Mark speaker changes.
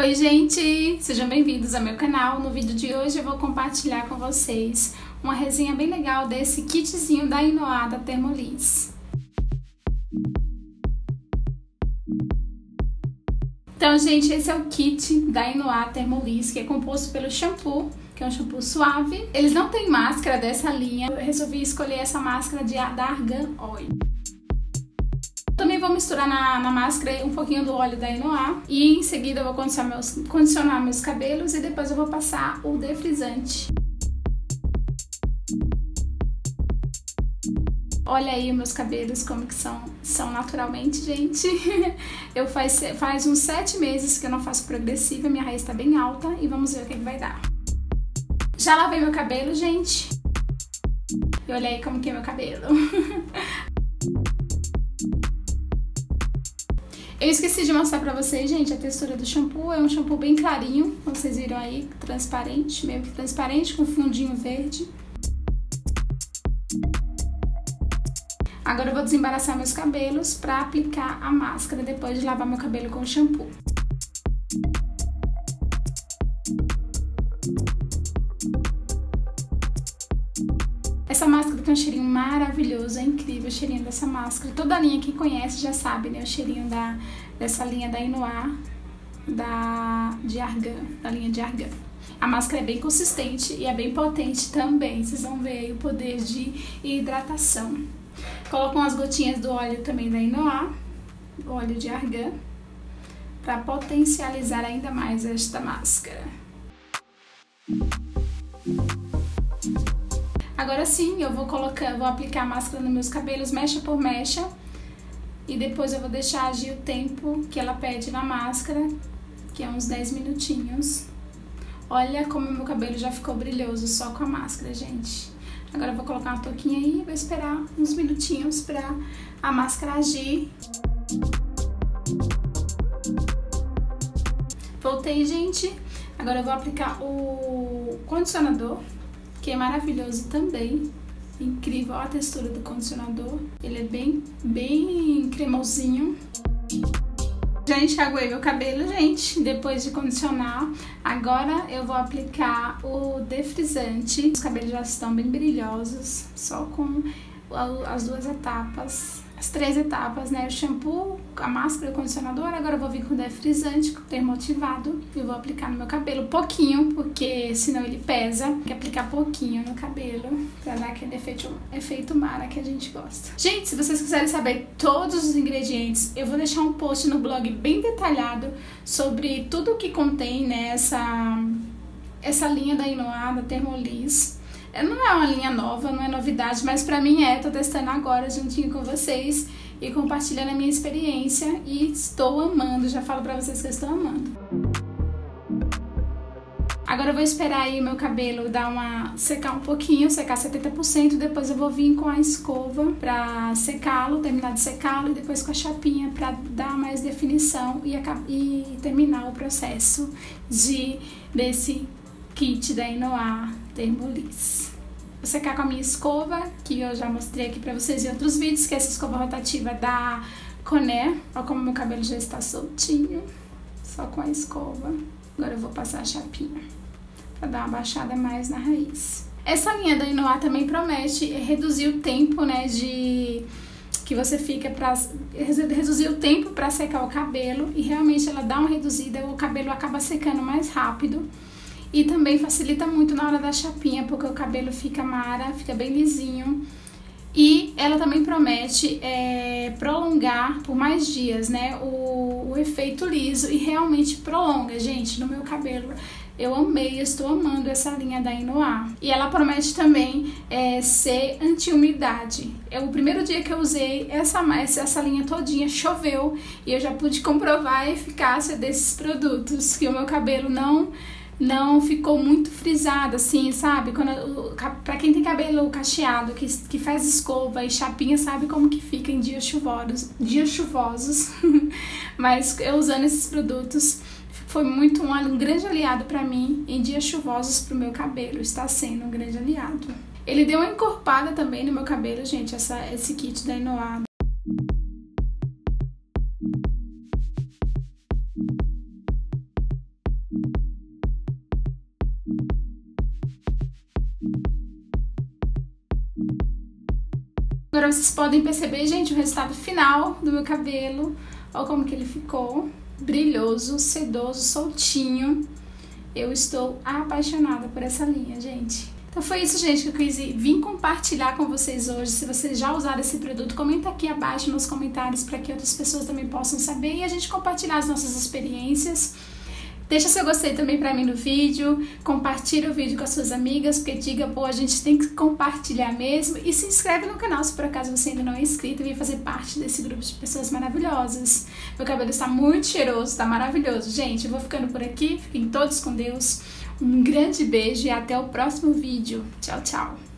Speaker 1: Oi gente, sejam bem-vindos ao meu canal. No vídeo de hoje eu vou compartilhar com vocês uma resenha bem legal desse kitzinho da Inoa da Thermolis. Então, gente, esse é o kit da Inoa Thermolis, que é composto pelo shampoo, que é um shampoo suave. Eles não têm máscara dessa linha, eu resolvi escolher essa máscara de, da Argan Oil. Vou misturar na, na máscara um pouquinho do óleo da Inoa e em seguida eu vou condicionar meus, condicionar meus cabelos e depois eu vou passar o defrisante. Olha aí meus cabelos como que são, são naturalmente, gente. Eu faz, faz uns sete meses que eu não faço progressiva, minha raiz tá bem alta e vamos ver o que, que vai dar. Já lavei meu cabelo, gente. E olha aí como que é meu cabelo. Eu esqueci de mostrar pra vocês, gente, a textura do shampoo. É um shampoo bem clarinho, vocês viram aí, transparente, meio que transparente, com fundinho verde. Agora eu vou desembaraçar meus cabelos para aplicar a máscara depois de lavar meu cabelo com shampoo. Um cheirinho maravilhoso, é incrível o cheirinho dessa máscara. Toda linha que conhece já sabe, né? O cheirinho da, dessa linha da Inoar, da, de Argan, da linha de Argan. A máscara é bem consistente e é bem potente também. Vocês vão ver aí o poder de hidratação. Coloco umas gotinhas do óleo também da Inoa, óleo de argan, para potencializar ainda mais esta máscara. Agora sim, eu vou colocar, vou aplicar a máscara nos meus cabelos mecha por mecha e depois eu vou deixar agir o tempo que ela pede na máscara, que é uns 10 minutinhos. Olha como meu cabelo já ficou brilhoso só com a máscara, gente. Agora eu vou colocar uma touquinha aí e vou esperar uns minutinhos para a máscara agir. Voltei, gente. Agora eu vou aplicar o condicionador, é maravilhoso também. Incrível a textura do condicionador. Ele é bem, bem cremosinho. Já enxaguei meu cabelo, gente, depois de condicionar. Agora eu vou aplicar o defrisante. Os cabelos já estão bem brilhosos, só com as duas etapas as três etapas, né? O shampoo, a máscara e o condicionador. Agora eu vou vir com o defrisante, com o termotivado. E vou aplicar no meu cabelo pouquinho, porque senão ele pesa. Tem que aplicar pouquinho no cabelo, pra dar aquele efeito, efeito mara que a gente gosta. Gente, se vocês quiserem saber todos os ingredientes, eu vou deixar um post no blog bem detalhado sobre tudo o que contém né, essa linha da Inoa, da Thermolis é, não é uma linha nova, não é novidade, mas para mim é. Tô testando agora juntinho com vocês e compartilhando a minha experiência e estou amando. Já falo para vocês que eu estou amando. Agora eu vou esperar aí meu cabelo dar uma secar um pouquinho, secar 70%, depois eu vou vir com a escova para secá-lo, terminar de secá-lo e depois com a chapinha para dar mais definição e, e terminar o processo de desse kit da Inoar Thermolis. Vou secar com a minha escova, que eu já mostrei aqui pra vocês em outros vídeos, que é essa escova rotativa da Coné. Olha como meu cabelo já está soltinho, só com a escova. Agora eu vou passar a chapinha, pra dar uma baixada mais na raiz. Essa linha da Inoar também promete reduzir o tempo, né, de que você fica para reduzir o tempo para secar o cabelo e realmente ela dá uma reduzida, o cabelo acaba secando mais rápido. E também facilita muito na hora da chapinha, porque o cabelo fica mara, fica bem lisinho. E ela também promete é, prolongar por mais dias, né, o, o efeito liso e realmente prolonga, gente, no meu cabelo. Eu amei, estou amando essa linha da Inoar. E ela promete também é, ser anti-umidade. É o primeiro dia que eu usei essa, essa linha todinha, choveu e eu já pude comprovar a eficácia desses produtos, que o meu cabelo não não ficou muito frisado, assim, sabe? Quando, pra quem tem cabelo cacheado, que, que faz escova e chapinha, sabe como que fica em dias chuvosos. Dias chuvosos. Mas eu usando esses produtos foi muito um, um grande aliado para mim em dias chuvosos pro meu cabelo. Está sendo um grande aliado. Ele deu uma encorpada também no meu cabelo, gente, essa, esse kit da Inoada. Agora vocês podem perceber, gente, o resultado final do meu cabelo. Olha como que ele ficou. Brilhoso, sedoso, soltinho. Eu estou apaixonada por essa linha, gente. Então foi isso, gente, que eu quis vir compartilhar com vocês hoje. Se vocês já usaram esse produto, comenta aqui abaixo nos comentários para que outras pessoas também possam saber e a gente compartilhar as nossas experiências. Deixa seu gostei também para mim no vídeo, compartilha o vídeo com as suas amigas, porque diga, pô, a gente tem que compartilhar mesmo e se inscreve no canal se por acaso você ainda não é inscrito e vem fazer parte desse grupo de pessoas maravilhosas. Meu cabelo está muito cheiroso, está maravilhoso. Gente, eu vou ficando por aqui, fiquem todos com Deus. Um grande beijo e até o próximo vídeo. Tchau, tchau!